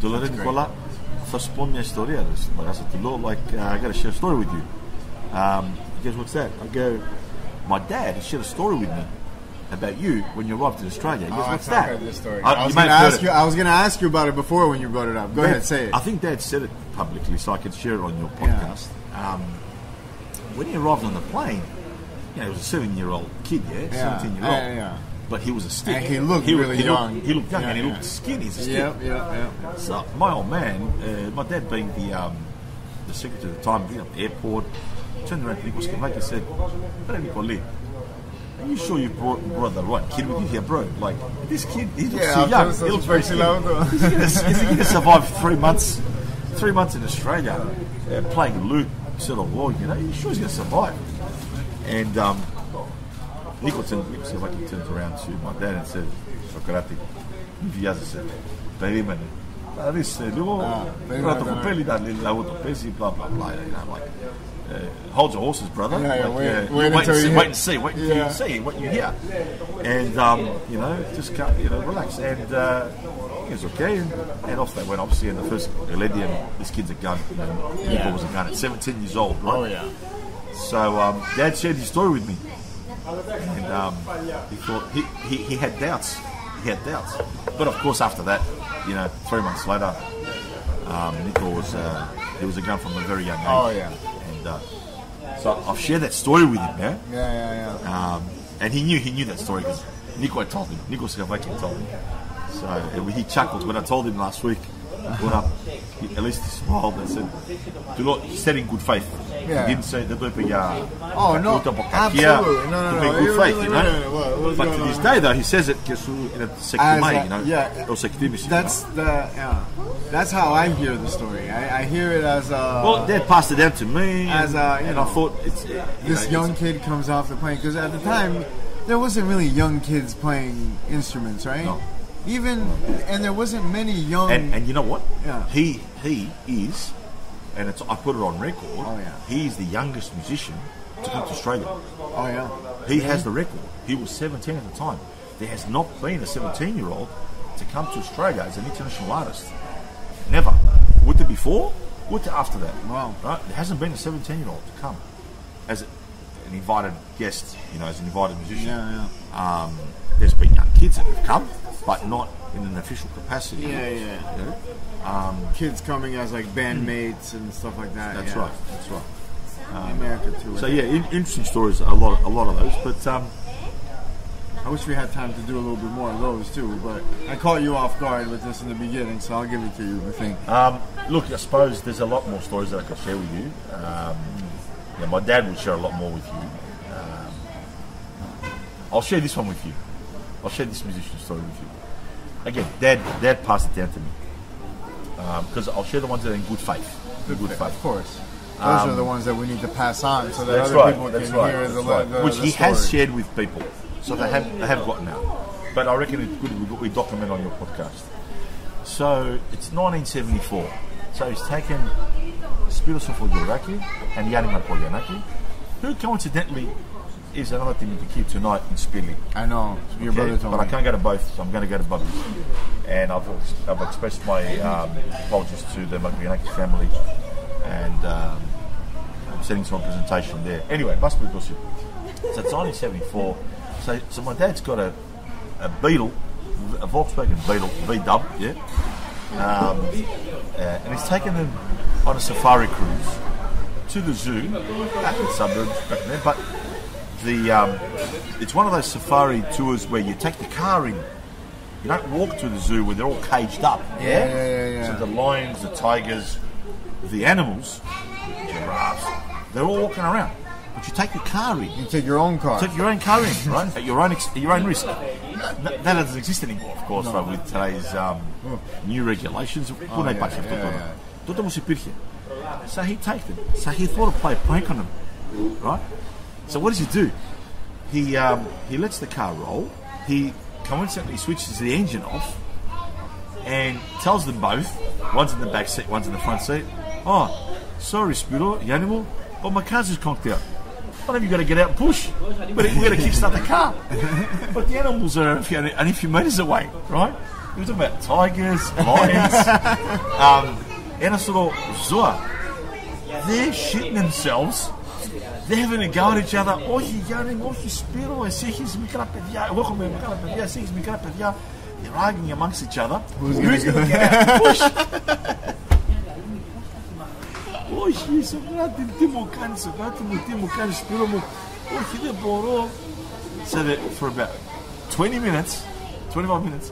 Dolores great. Nicola, θα σου πω μια ιστορία. ρε, στην Παγάσα του λέω, like, uh, I gotta share a story with you. Um, he goes, what's that? I go, my dad he shared a story with me about you when you arrived in Australia. He goes, Oh, what's I've not that? heard this story. Uh, I you was may gonna have heard ask it. you. I was gonna ask you about it before when you brought it up. Go ahead, say it. I think Dad said it publicly, so I could share it on your podcast. Um, when he arrived on the plane, you know, he was a seven-year-old kid, yeah, Yeah, seventeen-year-old, yeah, yeah. but he was a stick. And he looked was- really he looked- young. he looked young, Yeah, and he yeah. looked skinny as a stick. Yep, yep, yep. So my old man, uh, my dad being the um, the secretary at the time, being at the airport, turned around to Nicholas Kavak and said, "Hey, Nicole, are you sure you brought, brought the right kid with you here, bro? Like this kid, he looks Yeah, too young. He looks very skinny. Is he gonna- is he going to survive three months? Three months in Australia, uh, playing loot, sort of war. You know, you sure he's going to survive? And um, Nicholson, Nicholson like he turns around to my dad and says, Socrates, enviάζει σε περίμενε. Θα δεις ε, λίγο, περίμενε, τώρα το περίμενε. κοπέλι ήταν λίγο το παίζει, blah, blah, blah. You know, like, uh, hold your horses, brother. Yeah, yeah, like, wait- uh, wait wait, until and see, you wait hear- and see, wait until Yeah. you see what you hear. And, um, you know, just can't, you know, relax. And uh, he was okay. And, and off they went, obviously, in the first Millennium, this kid's a gun. You know, Nico was a gun at 17 years old, right? Oh yeah. So um, Dad shared his story with me, and um, he thought he, he, he had doubts. He had doubts, but of course after that, you know, three months later, um, Nico was uh, he was a gun from a very young age. Oh, yeah. and uh, so I've shared that story with him now, Yeah, yeah, yeah. um, and he knew he knew that story because Nico had told him. Nico Skavakian told him. So he chuckled when I told him last week. What up? He, at least he smiled and said, "Do not." Said in good faith. Yeah. He didn't say that there be uh, Oh, no, absolutely. No, no, to no. be good faith, you know. wait, wait, what- what's but going to this day, though, he says it because in a As sectimai, you know, yeah. or sectimis, That's the yeah. That's how I hear the story. I, I hear it as a Well, Dad passed it down to me, As a, you and know, I thought it's you this know, young it's- kid comes off the plane because at the time there wasn't really young kids playing instruments, right? No. Even and there wasn't many young. and and you know what? Yeah. He he is, and it's I put it on record. Oh, yeah. He is the youngest musician to come to Australia. oh yeah. He has the record. He was 17 at the time. There has not been a 17 year old to come to Australia as an international artist. Never. Would there before? Would there after that? Wow. Right? There hasn't been a 17 year old to come as an invited guest, you know, as an invited musician. Yeah, Um, there's been young kids that have come, but not in an official capacity. Yeah, yeah. You know? Kids coming as like bandmates and stuff like that. That's yeah. right. That's right. In America too. So yeah, in, interesting stories. A lot, a lot of those. But um, I wish we had time to do a little bit more of those too. But I caught you off guard with this in the beginning, so I'll give it to you. I think. Um, look, I suppose there's a lot more stories that I could share with you. Um, yeah, my dad would share a lot more with you. Um, I'll share this one with you. I'll share this musician story with you. Again, dad, dad passed it down to me because I'll share the ones that are in good faith. Good Of faith. course. Those are the ones that we need to pass on so that Um, other right. people can right. hear the, right. the, Which the he has shared with people, so they have they have gotten out. But I reckon it's good we, we document on your podcast. So it's 1974. So he's taken Spiros Fogioraki and Yanni Polianaki, who coincidentally is another team to keep tonight in Spilling. I know. Your brother told but I can't go to both, so I'm going to go to both. And I've, I've expressed my um, apologies to the Maglianaki family, and um, I'm sending some presentation there. Anyway, must be gossip. So it's 1974. So, so my dad's got a, a Beetle, a Volkswagen Beetle, V Dub, yeah. Um, uh, and he's taken them on a safari cruise to the zoo, back in the suburbs, back there. But the um, it's one of those safari tours where you take the car in. You don't walk to the zoo where they're all caged up. Yeah, yeah, yeah, yeah. So the lions, the tigers, the animals, giraffes, they're all walking around. But you take your car in. You take your own car. Take your own car in, right? At your own ex- your own risk. That, doesn't exist anymore, of course, no, right? With today's um, oh. new regulations. Oh, yeah, yeah, yeah. Yeah. So he takes them. So he thought of play a prank on them, right? So what does he do? He um, he lets the car roll. He coincidentally switches the engine off and tells them both, one's in the back seat, one's in the front seat, oh, sorry, Spiro, the animal, but my car's just conked out. What have you got to get out and push? But we're going to kickstart the car. but the animals are a few, a few metres away, right? He was talking about tigers, lions, um, and a sort of zua. They're shitting themselves. They're having a go at each other. Όχι Γιάννη, όχι Σπύρο, εσύ έχεις μικρά παιδιά. Εγώ έχω μικρά παιδιά, εσύ έχεις μικρά παιδιά. They're arguing amongst each other. Who's Who's gonna gonna go- get out? Push. Όχι, Σοκράτη, τι μου κάνεις, Σοκράτη μου, τι μου κάνεις, Σπύρο μου. Όχι, δεν μπορώ. So that for about 20 minutes, 25 minutes,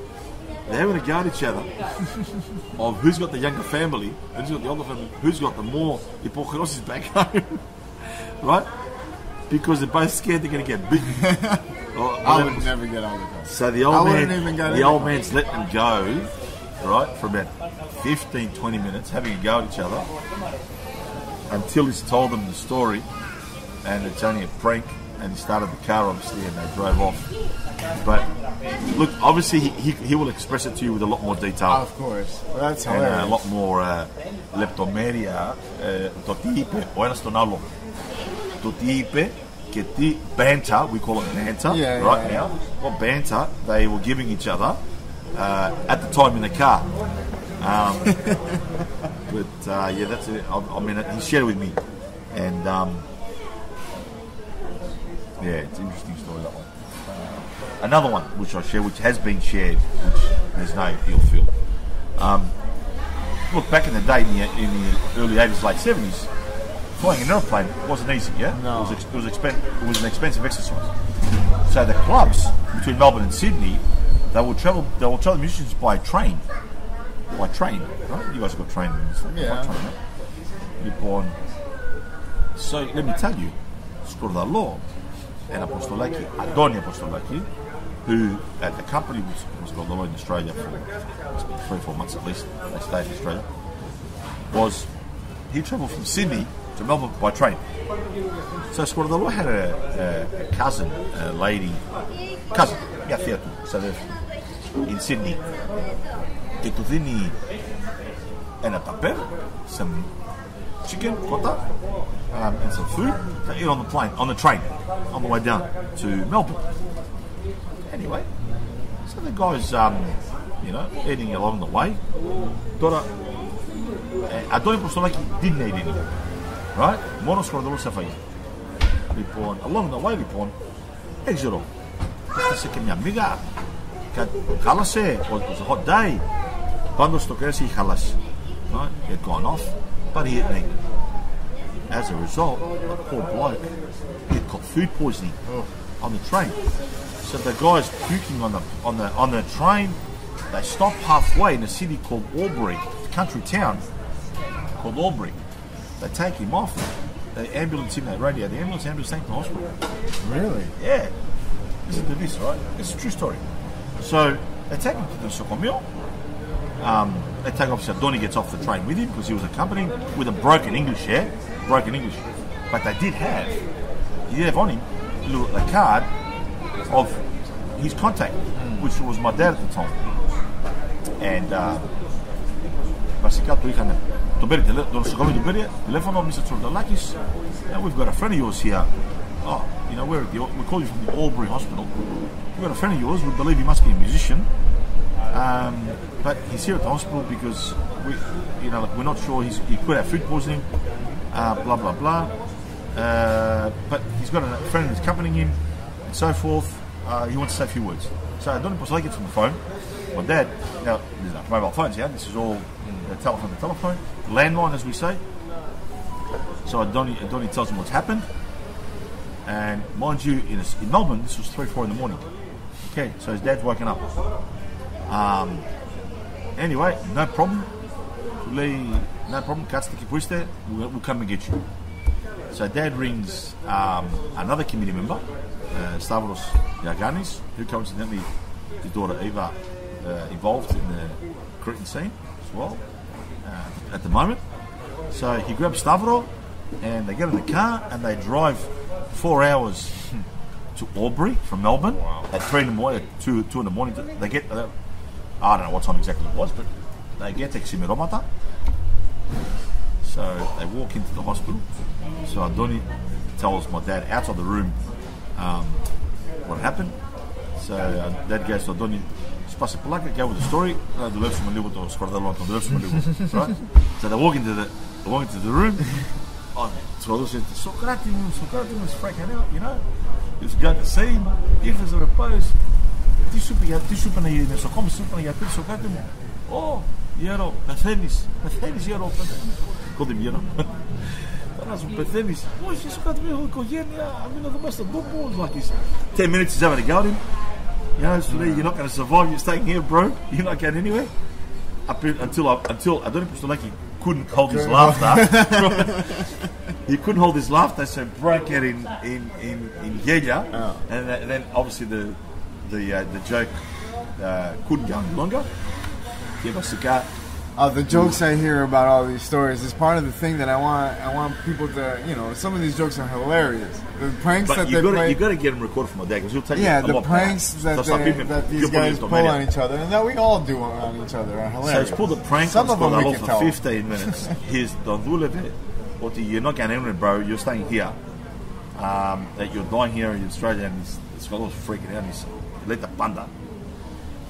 they're having a go at each other of who's got the younger family, who's got the older family, who's got the more hypocrisis back home, right? Because they're both scared they're going to get beaten. Or- I would never get out of the car. so the old I man, wouldn't even go the in. old man's letting them go, right, for about 15, 20 minutes, having a go at each other, until he's told them the story, and it's only a prank, and he started the car obviously, and they drove off. But look, obviously he, he, he will express it to you with a lot more detail. Of course. Well, that's and uh, hilarious. a lot more uh, λεπτομέρεια ε, το τι είπε ο ένας τον άλλο. Tutipe, the banter, we call it banter yeah, right yeah, now. What banter they were giving each other uh, at the time in the car. Um, but uh, yeah, that's it. I, I mean, he shared it with me, and um, yeah, it's an interesting story that one. Another one which I share, which has been shared, which there's no ill feel. Um, look, back in the day, in the, in the early 80s, late 70s, flying an aeroplane wasn't easy, yeah? No. It was, ex- it, was expen- it was an expensive exercise. So the clubs between Melbourne and Sydney, they will travel, they will travel the musicians by train. By train, right? You guys have got train and stuff. By Yeah. train, right? You're born. So let me tell you, Skordalo and Apostolaki, Adoni Apostolaki, who at the company was, was in Australia for three or four months at least, they stayed in Australia, was he travelled from Sydney to Melbourne by train. So Skordalo had a, a, a cousin, a lady, cousin, yeah, theatre. so in Sydney. Και του δίνει ένα παπέρ, some chicken, kota, um, and some food to eat on the plane, on the train, on the way down to Melbourne. Anyway, so the guy's, um, you know, eating along the way. Τώρα, Αντώνη Ποστολάκη didn't eat anything right? Monoscore the Lucifer. Reborn. Along the way, reborn. Exero. Kasi kanya amiga. Kad halase, or it was a hot day. Bandos to eh, Kersi halas. Right? it'd gone off, but he had eaten. As a result, the poor bloke, he had got food poisoning oh. on the train. So the guy's puking on the on the on the train. They stop halfway in a city called Albury, a country town called Albury. They take him off. The ambulance in that radio the ambulance, ambulance take him to hospital. Really? Yeah. Listen to this, right? It's a true story. So they take him to the Sokomil. Um, they take off. Donny gets off the train with him because he was accompanying with a broken English, yeah? Broken English. But they did have, he did have on him a, little, a card of his contact, which was my dad at the time. And uh, του είχαν τον πήρε τηλε, το νοσοκομείο του πήρε τηλέφωνο Mr. Τσορταλάκης and we've got a friend of yours here oh you know we're at the, we call you from the Albury Hospital we've got a friend of yours we believe he must be a musician um, but he's here at the hospital because we you know like, we're not sure he's, he could have food poisoning uh, blah blah blah uh, but he's got a friend who's accompanying him and so forth uh, he wants to say a few words so Donny Postolaki gets on the phone my dad, now there's no mobile phones here. This is all the telephone to telephone, landline as we say. So Donny, Donny tells him what's happened, and mind you, in, in Melbourne, this was three, four in the morning. Okay, so his dad's woken up. Um, anyway, no problem. Lee, no problem. Cuts the kipuiste. We'll, we'll come and get you. So dad rings um, another committee member, uh, Stavros Yaganis, who coincidentally his daughter Eva uh, involved in the Cretan scene as well uh, at the moment. So he grabs Stavro and they get in the car and they drive four hours to Albury from Melbourne at three in the morning, at two, two in the morning. They get, uh, I don't know what time exactly it was, but they get to Ximiromata. So they walk into the hospital. So Adoni tells my dad outside the room um, what happened. So uh, dad goes to Adoni, σπάσει πλάκα και από το story. Θα δουλέψουμε λίγο το σκορδελό, θα δουλέψουμε λίγο. So they walk into the, walk into the room, on introduces the Socrates, Socrates freaking out, you know, he's got the same, ήρθε να πάει, τι σου είπε, τι σου είπε, η νοσοκόμη σου είπε, γιατί σου μου, ω, γερό, πεθαίνεις, πεθαίνεις γερό, πεθαίνεις, κόντι Ten minutes is having a You know, so you're not going to survive. You're staying here, bro. You're not going anywhere. Up until I, until I don't know if Pustulaki couldn't hold his laughter. he couldn't hold his laughter, so broke out in in in, in Yelia. and, then- and then obviously the the uh, the joke uh, couldn't go any longer. Give us a car. Uh, the jokes I hear about all these stories is part of the thing that I want. I want people to, you know, some of these jokes are hilarious. The pranks that But they you got to play. you got to get him recorded from a because he'll take yeah, the pranks more. that, they, that these guys pull on each other, and that we all do on each other, are hilarious. So he's pulled prank Some of them we can for tell. 15 minutes. He's done Duleve. But you're not going anywhere, bro. You're staying here. Um, that you're dying here in Australia and he's, Skordalo's freaking out. He's let the panda.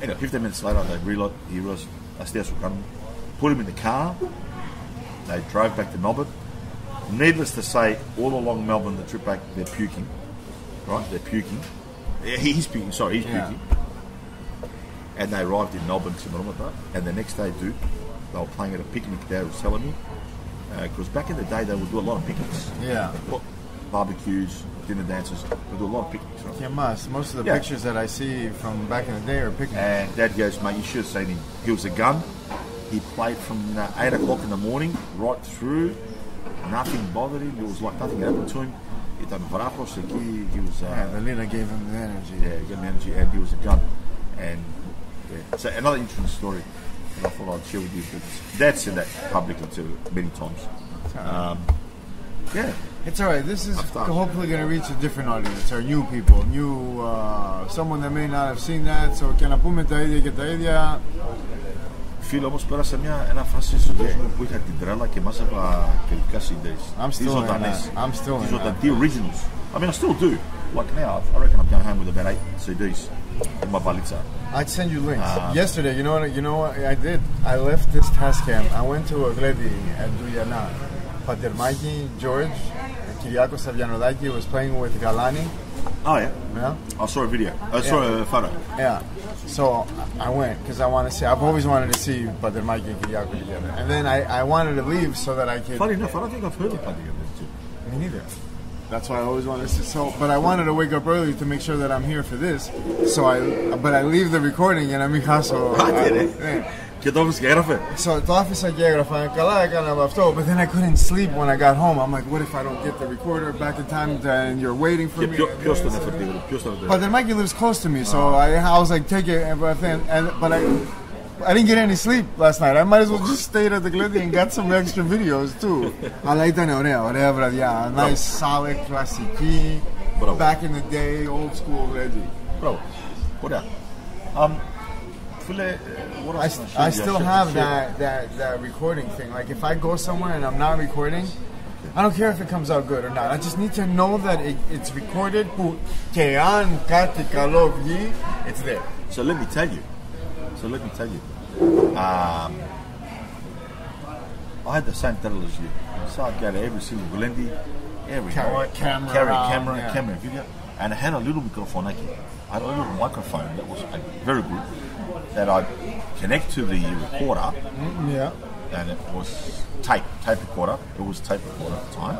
Anyway, 15 minutes later, they realized he was Astia Sukan. Put him in the car. They drove back to Melbourne. Needless to say, all along Melbourne, the trip back, they're puking. Right? They're puking. Yeah, He's puking, sorry, he's Yeah. puking and they arrived in Melbourne to Marumata, and the next day, dude, they were playing at a picnic there, he was telling me. Because uh, back in the day, they would do a lot of picnics. Yeah. Well, Barbecues, dinner dances, they do a lot of picnics, right? Yeah, must. Most of the Yeah. pictures that I see from back in the day are picnics. And Dad goes, mate, you should have seen him. He was a gun. He played from uh, 8 o'clock in the morning right through. Nothing bothered him. It was like nothing happened to him. He done Varapos, the key, he was. Uh, yeah, the leader gave him the energy. Yeah, gave him energy, and he was a gun. And yeah. so another interesting story. And I thought I'd share with you. But that's in that publicly too many times. Um, yeah. It's all right. This is hopefully going to reach a different audience or new people, new uh, someone that may not have seen that. So, can I put me ίδια και τα ίδια. Φίλε, όμως πέρασα μια, ένα φάση στον κόσμο που είχα την τρέλα και μάζευα κριτικά CDs. I'm Τι still in ζωντανές. that. I'm still Τι in ζωντανές, that. τι originals. I mean, I still do. Like now, I reckon I'm going home with about eight CDs in my valitsa. I'd send you links. Uh, Yesterday, you know what? You know what I did? I left this task camp. I went to a gledi at Duyana. Patermaki, George, Kyriakos Savianodaki was playing with Galani. Oh yeah. Yeah. I saw a video. I saw yeah. a photo. Yeah. So I went because I want to see. I've always wanted to see Brother Mike and Kiriakou together, and then I, I wanted to leave so that I could. Funny enough, I don't think I've heard of Padre Me neither. That's why I always wanted to. See. So, but I wanted to wake up early to make sure that I'm here for this. So I, but I leave the recording and I'm Picasso. I did it. Και το έφυγε και έγραφε. So το άφησα και έγραφα. Καλά έκανα με αυτό. But then I couldn't sleep when I got home. I'm like, what if I don't get the recorder back in time to, and you're waiting for Και me? ποιο- ποιος τον έφερε λίγο, ποιος τον έφερε. But then Mikey lives close to me, so I, I was like, take it. And, but then, and but I, I didn't get any sleep last night. I might as well just stayed at the Glitty and got some extra videos too. Αλλά ήταν ωραία, ωραία βραδιά. Nice, solid, κλασική. Μπράβο. Back in the day, old school Reggie. Μπράβο. Ωραία. Um, uh, I, st- I still have that, that that recording thing. Like if I go somewhere and I'm not recording, I don't care if it comes out good or not. I just need to know that it, it's recorded. It's there. So let me tell you. So let me tell you. Um, I had the same title as you. So I got every single Glendi, every camera, night, um, camera, carry camera, yeah. camera, video, and I had a little microphone. I had a little microphone that was uh, very good that I connect to the recorder. Yeah. And it was tape, tape recorder. It was tape recorder at the time.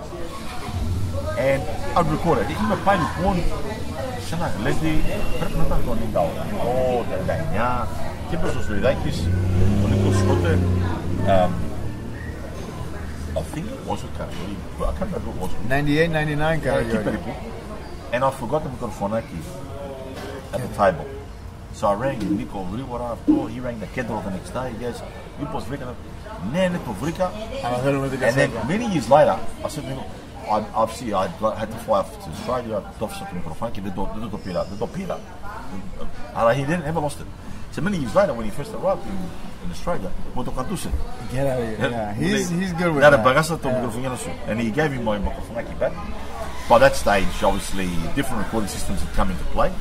And I'd record it. Ima pai record sana lezi prepnata ko ni dao. Oh, da da nya. Tipo so so dai kis oniko skote. I think it was a Karagori, but I can't remember what it was. 98, 99 Karagori. And I forgot that we got a the microphone at the table. So I rang Nico Rivera after, oh, he rang the kettle the next day, he goes, you put Vrika, Nene to Vrika. And And then many years later, I said to him, I, obviously I had to fly off to Australia, Dov said to me, Frankie, the Dopira, the Dopira. And he didn't ever lost it. So many years later, when he first arrived in, in Australia, Motokatuse. Get out of here. Yeah, he's, he's good with that. And he gave me my Mokofanaki back. By that stage, obviously, different recording systems had come into play.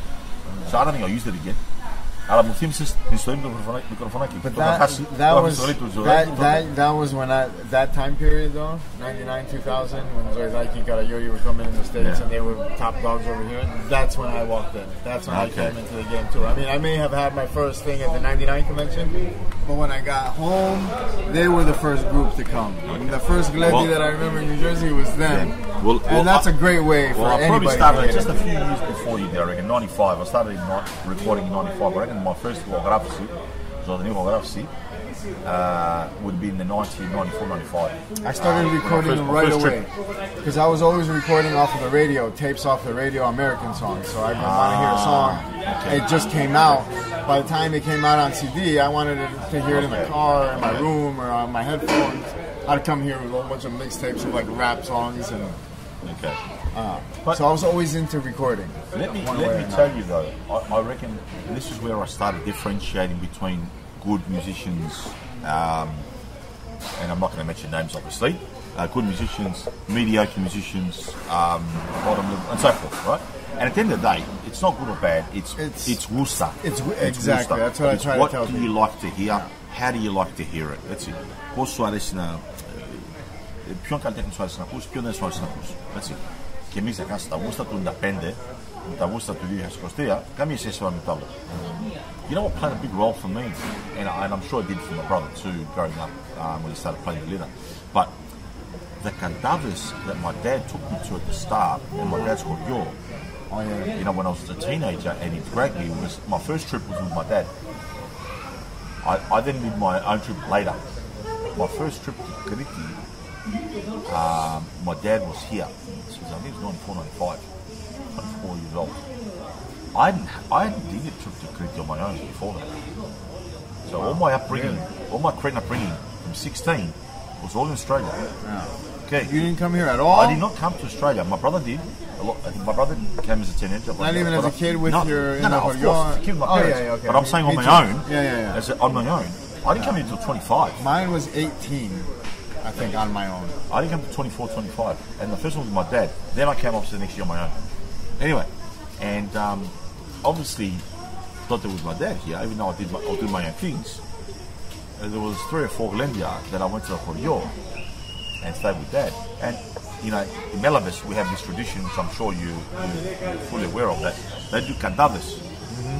So I don't think I'll use it again. Αλλά μου την ιστορία μικροφωνάκι. But that, χάσει, that, was, that, that, that was when I, that time period though, 99, 2000, when Zoizaki Karayori were coming in the States yeah. and they were top dogs over here, that's when I walked in. That's when okay. I came into the game too. I mean, I may have had my first thing at the 99 convention, but when I got home, they were the first group to come. Okay. The first Glendi well, that I remember in New Jersey was them. Yeah. Well, and well, that's I, a great way for anybody. I probably started just a few years before you Derek, I reckon, 95. I started in, recording in 95. I reckon my first Wografsi, Jordan Wografsi, uh, would be in the 1994-95. I started uh, recording first, right away because I was always recording off of the radio, tapes off the radio, American songs. So I uh, want to hear a song. Ah, okay. It just came out. By the time it came out on CD, I wanted to hear it in my car, in my room, or on my headphones. I'd come here with a whole bunch of mixtapes of like rap songs and. Okay. Uh, but so I was always into recording. Let me let me tell you though, I, I, reckon this is where I started differentiating between good musicians, um, and I'm not going to mention names obviously. Uh, good musicians, mediocre musicians, um, bottom level, and so forth, right? And at the end of the day, it's not good or bad. It's it's it's It's, it's exactly. That's what I try to tell What do you like to hear? How do you like to hear it? That's it. Possoa Ποιον καλλιτέχνη σου αρέσει να ακούσει, ποιον δεν σου αρέσει να ακούσει. Έτσι. Και εμεί να κάνουμε τα γούστα του 95 με τα γούστα του 2023, καμία σχέση με το άλλο. You know what played a big role for me, and, I, and I'm sure it did for my brother too, growing up um, when he started playing the litter. But the cadavers that my dad took me to at the start, and my dad's called Yor, Oh yeah. you know, when I was a teenager and he dragged me, was my first trip was with my dad. I, I then did my own trip later. My first trip to Kiriki, um, my dad was here. This was, I think it was 94, 95, 24 years old. I hadn't, I hadn't did a trip to Kiriki on my own before that. So all my upbringing, all my Cretan upbringing from 16 was all in Australia. Okay. You didn't come here at all. I did not come to Australia. My brother did. A lot, I think my brother came as a teenager. Not even as a kid with no, your- No, no, your- of course. a kid with my Oh, yeah, parents. yeah, okay. But I'm saying on my too. own. Yeah, yeah, yeah. As a, on my own. I didn't come here until 25. Mine was 18, I think, on my own. I didn't come to 24, 25. And the first one was my dad. Then I came up to the next year on my own. Anyway, and um, obviously thought there was my dad here, even though I did my, I doing my own things. Uh, there was three or four Glendia that I went to the Corrior and stayed with dad. And you know, in Melambes we have this tradition, which I'm sure you, you're fully aware of, that they do cantadas.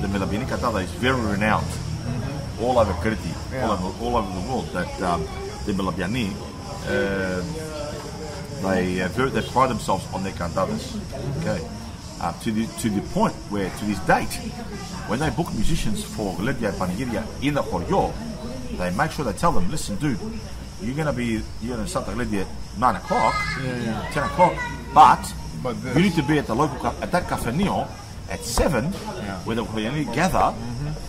The Melabini cantada is very renowned all over Kiriti, all, over, all over the world. That um, the Melabiani, uh, they uh, very, they pride themselves on their cantadas. Okay, uh, to the to the point where to this date, when they book musicians for Ledia Panigiria in the Koryo, they make sure they tell them, listen, dude, you're gonna be you're gonna start the Ledia at nine o'clock, ten o'clock, but, But you need to be at the local ca- at that cafenio at seven, where the Koreani gather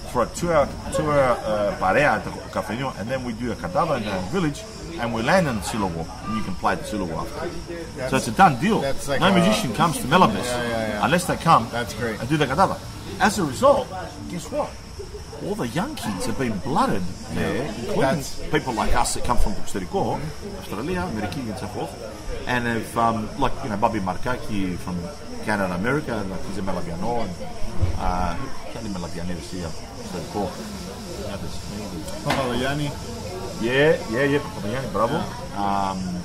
for a two-hour two-hour uh, the cafenio, and then we do a the village. And we land in the Silowo, and you can play the Silowo after. so it's a done deal. like no a- musician comes to Melambes Yeah, yeah, yeah. unless they come That's great. and do the cantata. As a result, guess what? All the young kids have been blooded there, including That's- people like us that come from Puerto Australia, America, and so forth. And if, um, like, you know, Bobby Markaki from Canada America, and like, he's a Melabiano, and uh, can't even Melabiano to see him. So Papayani. Yeah, yeah, yeah, Papayani, bravo. Um,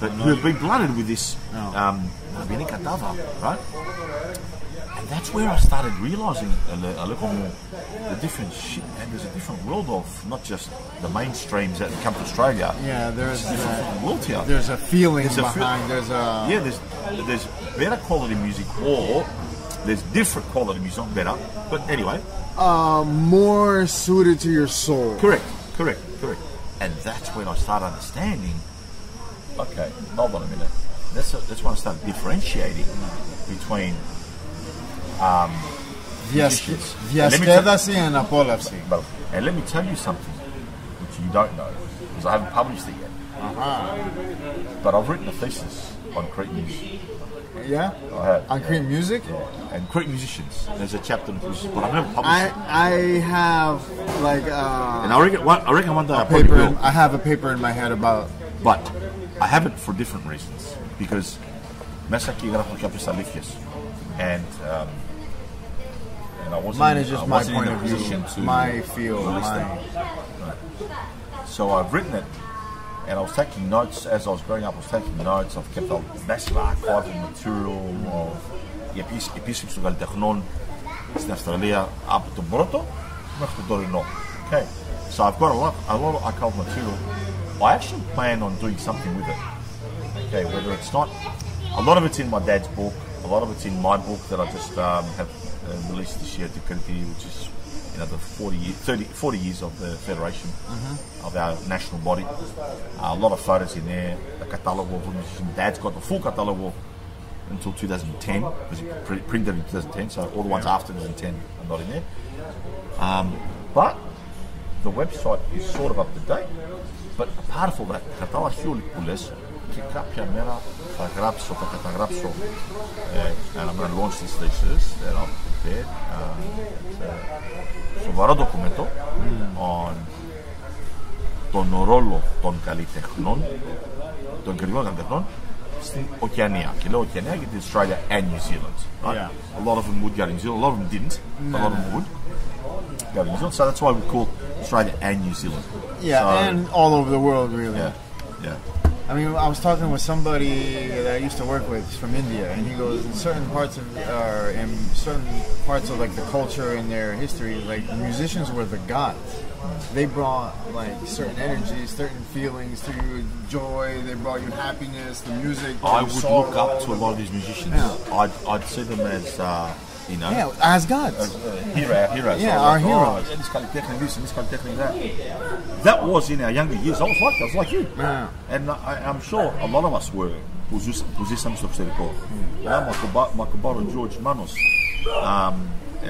but who have been blooded with this um, Kadava, right? And that's where I started realizing a, li- a little more the different shit, and there's a different world of not just the mainstreams that come to Australia. Yeah, there's a different uh, world here. there's a feeling There's a behind. there's a yeah, there's there's better quality music, or there's different quality music, not better. But anyway, uh, more suited to your soul. correct, correct, correct. And that's when I started understanding. Okay, hold on a minute. That's that's when I started differentiating between Διασ- musicians. Διασκέδαση and απόλαυση. Well, and let me tell you something which you don't know because I haven't published it yet. But I've written a thesis on Cretan music. yeah. I. On Korean music. Yeah. And Korean musicians. There's a chapter on musicians, but I've never published. I have like. Uh, and I reckon What I reckon one I paper. Will. I have a paper in my head about. But I have it for different reasons because Masaki and. Um, and I Mine is just I my point of view, my field, my. Right. So I've written it and I was taking notes as I was growing up. I was taking notes. I've kept a massive archive of material of η επίση- επίσκεψη των καλλιτεχνών στην Αυστραλία από τον πρώτο μέχρι τον τωρινό. Okay. So I've got a lot, a lot of archival material. I actually plan on doing something with it. Okay, whether it's not, a lot of it's in my dad's book, a lot of it's in my book that I just um, have uh, released this year, Dikriti, which is you know, the 40, 30, 40 years of the Federation, mm-hmm. of our national body. Uh, a lot of photos in there, the catalogue of musicians. Dad's got the full catalogue of until 2010, because printed in 2010, so all the ones after 2010 are not in there. Um, but the website is sort of up to date, but apart from that, catalogue surely pules, que θα γράψω, θα καταγράψω ε, and I'm going to launch this thesis that I've prepared. Um, it's a σοβαρό ντοκουμέντο on τον ρόλο των καλλιτεχνών, των καλλιτεχνών καλλιτεχνών στην Οκεανία. Και λέω Οκεανία γιατί Australia and New Zealand. Right? Yeah. A lot of them would go to New Zealand, a lot of them didn't. a lot of them would go to New Zealand. So that's why we call Australia and New Zealand. Yeah, So, and all over the world, really. yeah, yeah. I mean, I was talking with somebody that I used to work with from India, and he goes, in certain parts of, uh, in certain parts of like the culture and their history, like musicians were the gods. They brought like certain energies, certain feelings to you, joy. They brought you happiness, the music. I would sorrow. look up to a lot of these musicians. Yeah. I'd, I'd see them as, uh, you know? Yeah, as gods. As, uh, hero, heroes. Yeah, our like, heroes. Oh, this of technique this and this kind of technique that. That was in our younger years. I was like I was like you. Yeah. And I, am sure a lot of us were posições do Cerco. Yeah, Makubar and George Manos. Um, uh,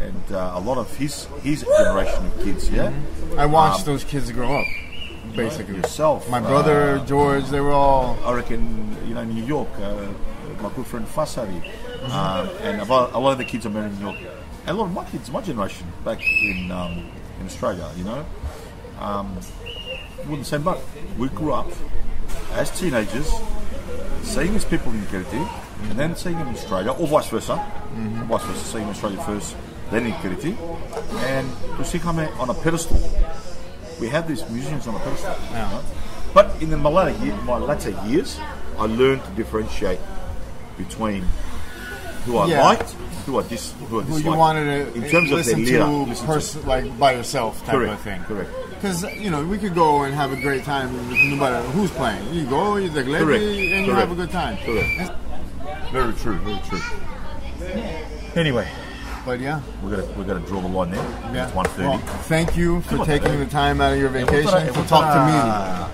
and uh, a lot of his his generation of kids, yeah. Mm-hmm. I watched um, those kids grow up basically. yourself. My brother, uh, George, they were all. I reckon, you know, New York, uh, my good friend Fasari, um, and a lot, a lot of the kids are married in New York. And a lot of my kids, my generation, back in um, in Australia, you know, um, wouldn't say much. We grew up as teenagers, seeing these people in Kiriti, and then seeing them in Australia, or vice versa, or vice versa, seeing them in Australia first, then in Kiriti, and to see come on a pedestal. We have these musicians on a pedestal. Yeah. right? But in the my latter, year, my latter years, I learned to differentiate between who I Yeah. liked, who I dis, who I Who you wanted to in terms of listen their leader, to, pers- like by yourself type Correct, of thing. correct. Because you know we could go and have a great time no matter who's playing. You go, you the lady, Correct, and you correct. have a good time. Correct. Very true, very true. Anyway, But yeah, we're gonna we're gonna draw the line there. yeah. It's one thirty. Well, thank you for taking the time out of your vacation to talk to me.